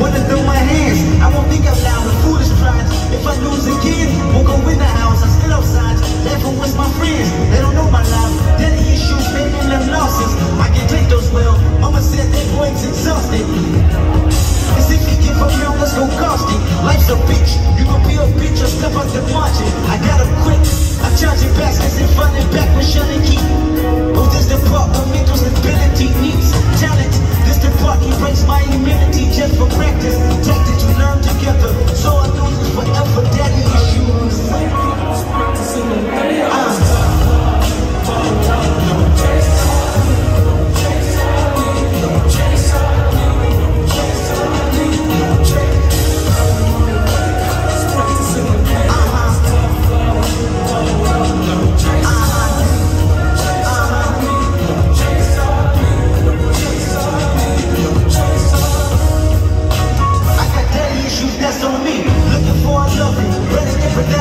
Wanna throw my hands, I won't think out loud, a foolish pride. If I lose again, won't go in the house, I'm still outside. Laughing with my friends, they don't know my life. Daddy issues, paying them losses. I can take those well. Mama said that boy's exhausted. As if he give up now, let's go caustic. Life's a bitch, you gon' me, looking for a lover, ready to